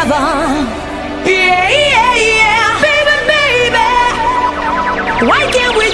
together? Yeah, yeah, yeah. Baby, baby. Why can't we